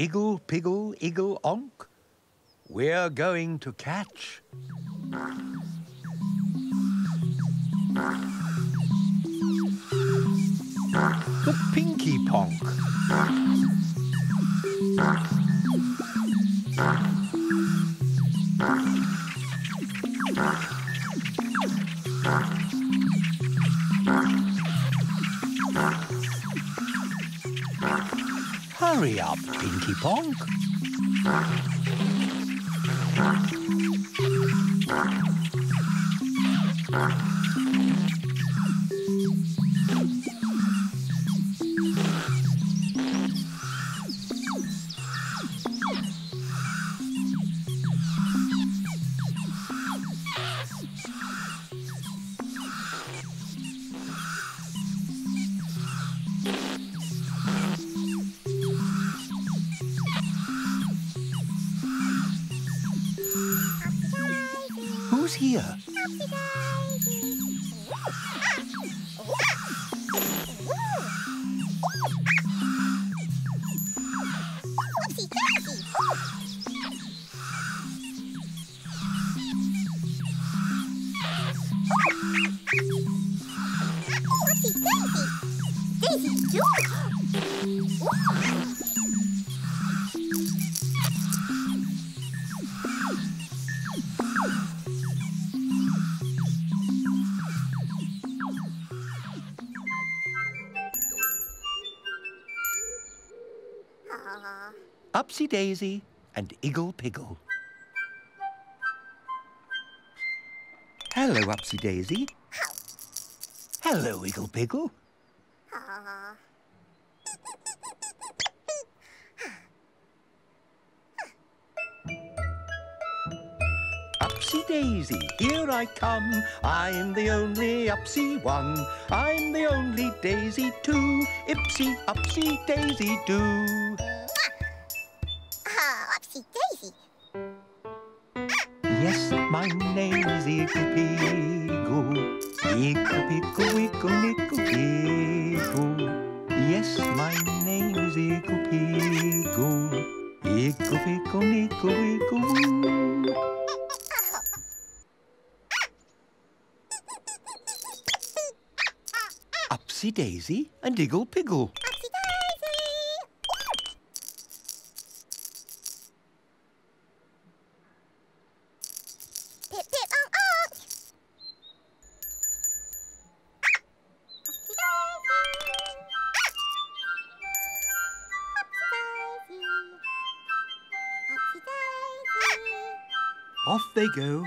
Iggle, piggle, iggle, onk. We're going to catch. The Pinky Ponk. Hurry up, Pinky Ponk. Uh-huh. Upsy Daisy and Iggle Piggle. Hello, Upsy Daisy. Hello, Iggle Piggle. Uh-huh. Upsy Daisy, here I come. I'm the only Upsy one. I'm the only Daisy too. Ipsy, Upsy, Daisy do. Is Iggle Piggle. Iggle Piggle, Wiggle, Niggle, Piggle. Yes, my name is Iggle Piggle. Iggle Piggle, Niggle, Wiggle, Upsy Daisy and Iggle Piggle. Off they go.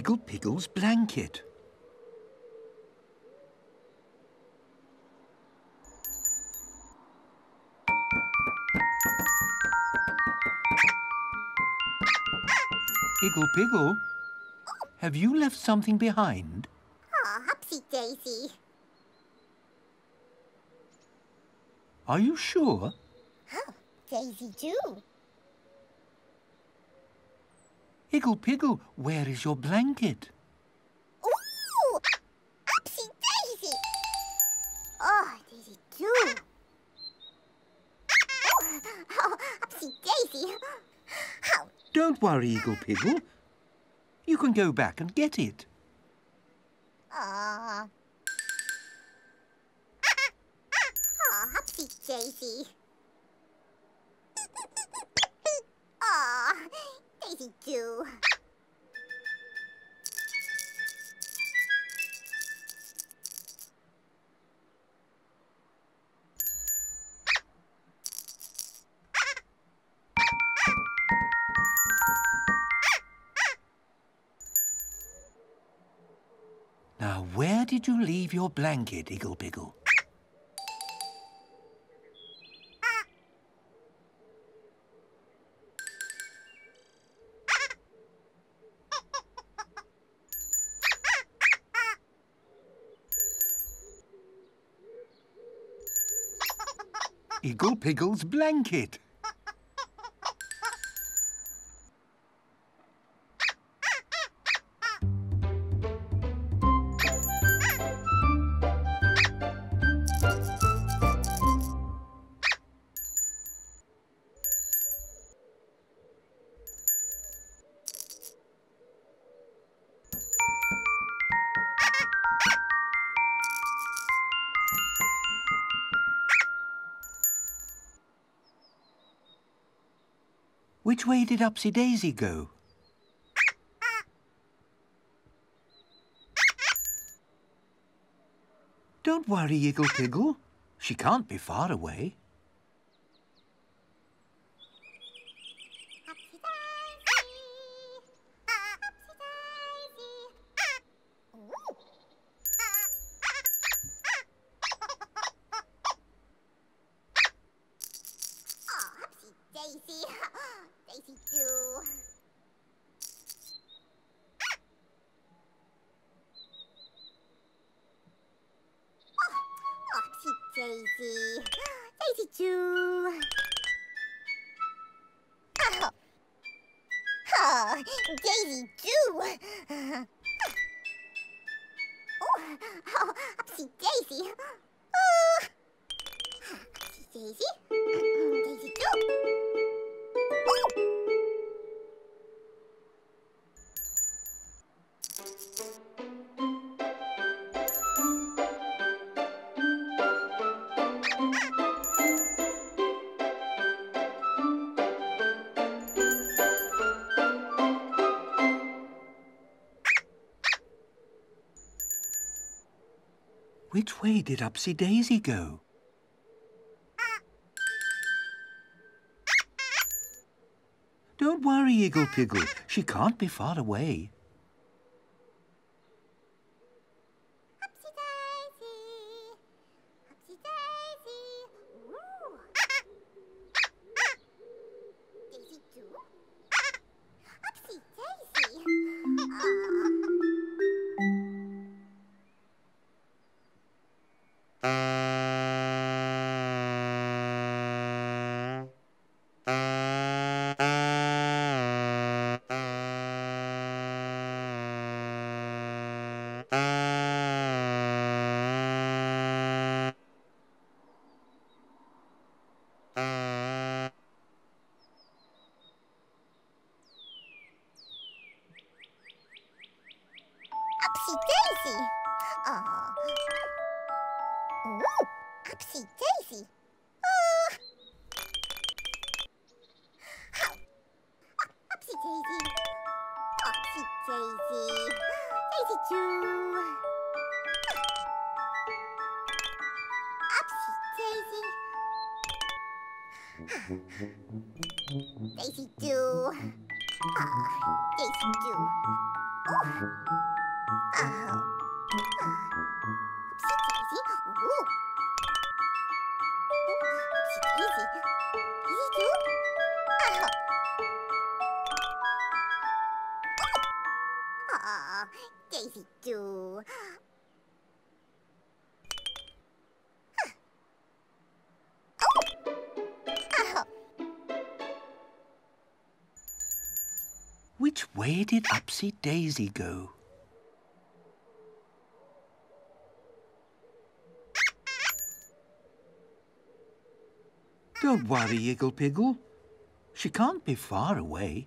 Iggle Piggle's blanket. Iggle Piggle, have you left something behind? Oh, Upsy Daisy. Are you sure? Oh, Daisy too. Iggle Piggle, where is your blanket? Ooh! Upsy Daisy! Oh, Daisy too. Oh, upsy Daisy. Don't worry, Iggle Piggle. You can go back and get it. Aww. Daisy. Daisy Doo. Now, where did you leave your blanket, Iggle Piggle? Iggle Piggle's blanket. Which way did Upsy Daisy go? Don't worry, Iggle Piggle. She can't be far away. Daisy. Daisy Doo. Oh, oh Daisy Doo. Oh, oh, Upsy Daisy. Oh, Upsy Daisy. Daisy Doo. Which way did Upsy Daisy go? Don't worry, Iggle Piggle. She can't be far away. Upsy Daisy. Aw. Ooh, Upsy Daisy. Daisy Doo. Ah, Daisy Doo. Oh. Oh. Daisy. Ooh. Which way did Upsy Daisy go? Don't worry, Iggle Piggle. She can't be far away.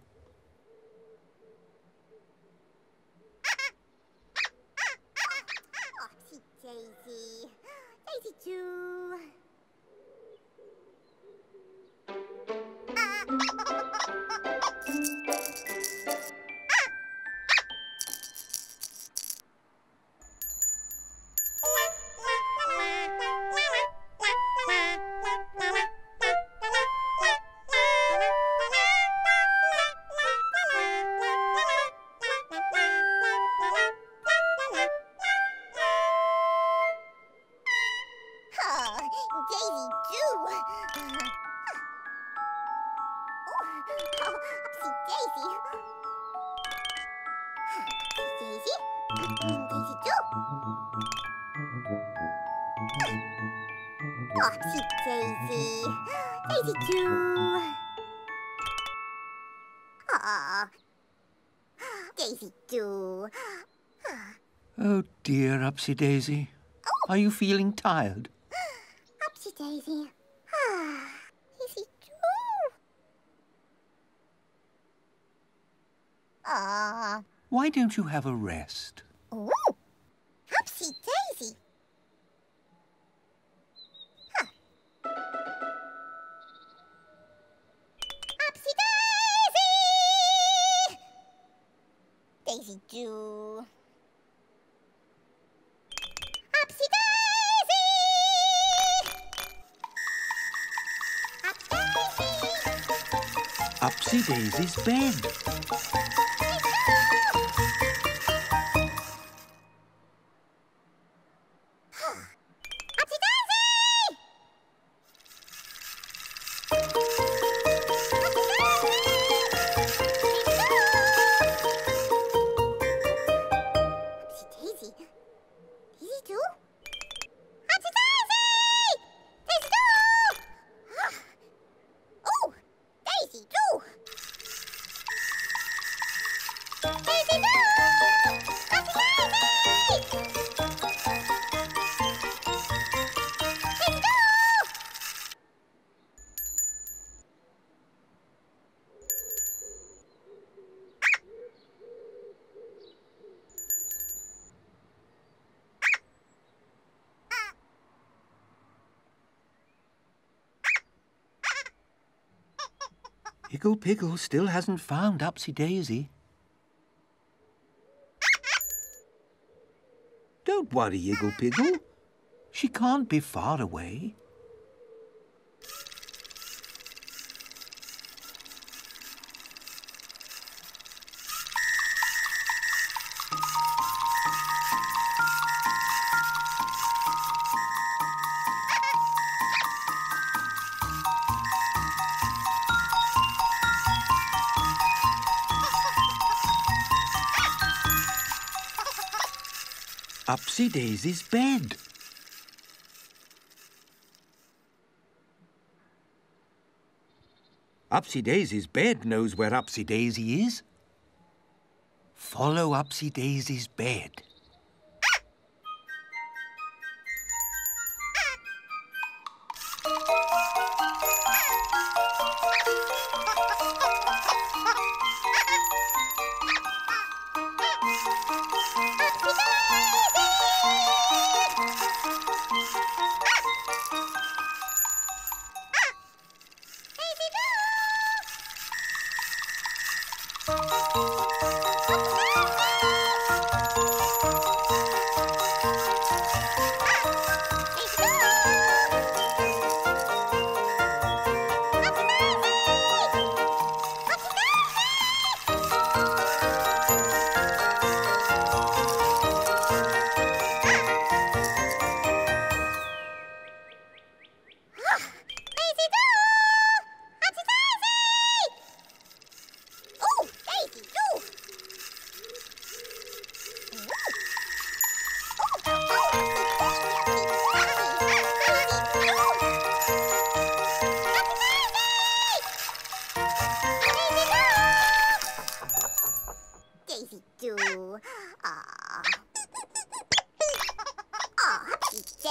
Oh, Daisy. Daisy. Daisy. Upsy Daisy. Daisy. Aw. Daisy Doo. Oh dear, Upsy Daisy. Oh. Are you feeling tired? Upsy Daisy. Ah, Daisy Doo. Aw. Why don't you have a rest? Ooh, Upsy Daisy. Huh. Upsy Daisy! Daisy Doo. Upsy Daisy! Upsy Upsy Daisy! Daisy's bed. Iggle Piggle still hasn't found Upsy Daisy. Don't worry, Iggle Piggle. She can't be far away. Daisy's bed. Upsy Daisy's bed knows where Upsy Daisy is. Follow Upsy Daisy's bed.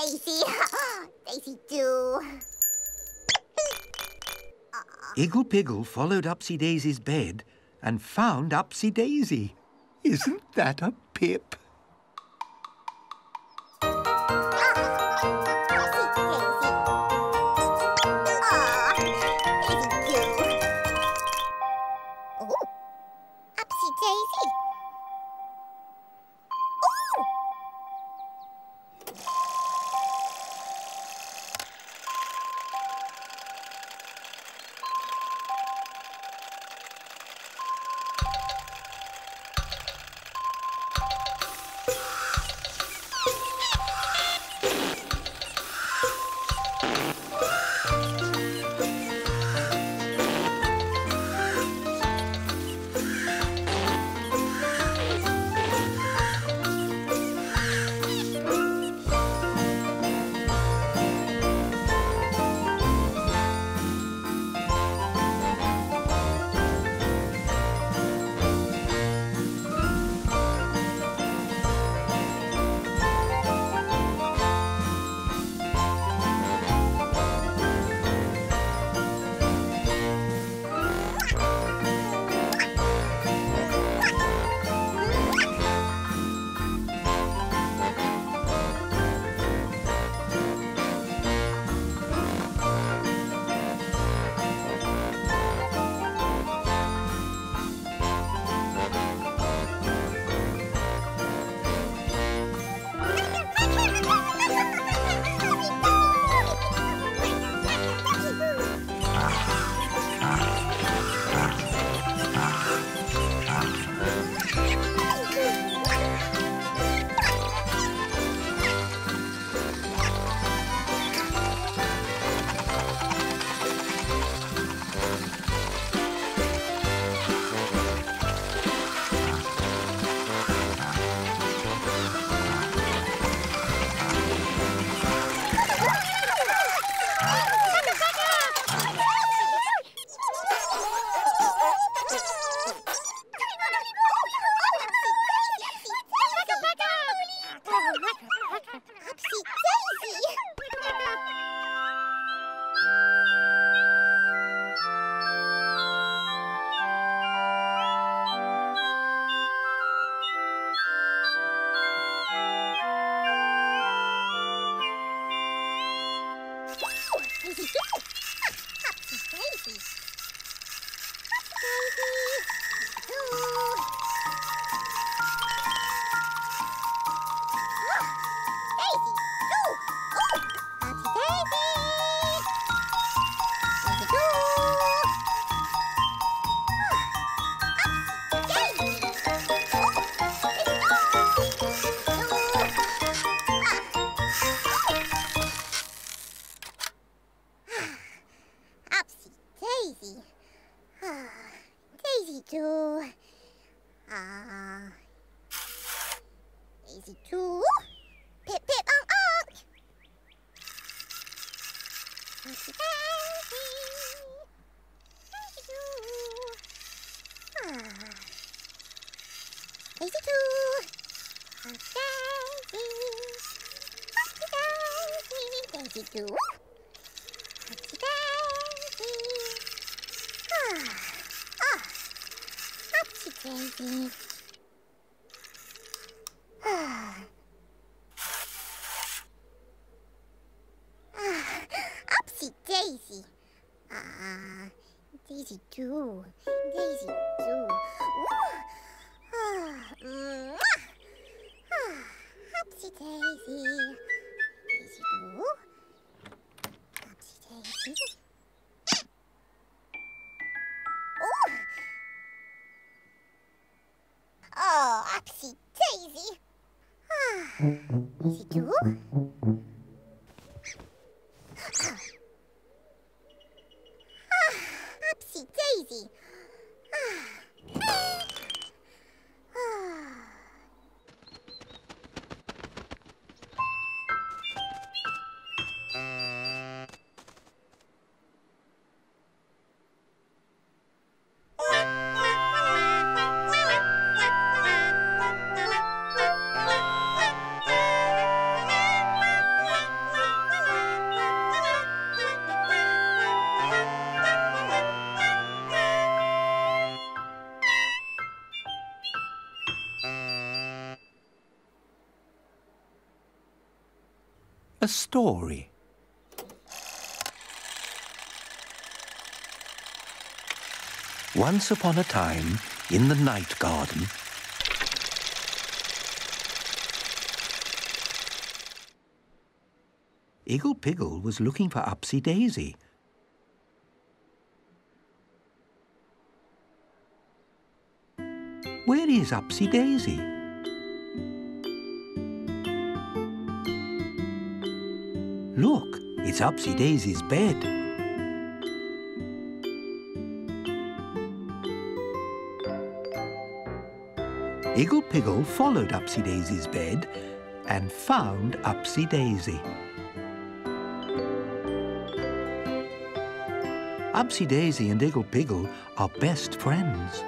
Daisy! Daisy Doo! Aw. Igglepiggle followed Upsy Daisy's bed and found Upsy Daisy. Isn't that a pip? Do. A story. Once upon a time, in the night garden, Iggle Piggle was looking for Upsy Daisy. Where is Upsy Daisy? Look, it's Upsy Daisy's bed. Iggle Piggle followed Upsy Daisy's bed and found Upsy Daisy. Upsy Daisy and Iggle Piggle are best friends.